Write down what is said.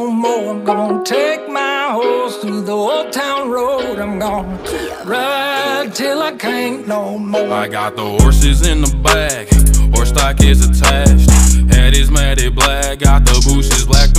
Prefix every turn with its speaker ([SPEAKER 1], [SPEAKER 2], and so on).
[SPEAKER 1] no more. I'm gonna take my horse through the old town road. I'm gonna ride till I can't no more.
[SPEAKER 2] I got the horses in the back, horse stock is attached. Head is matted black, got the bushes black